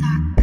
contact.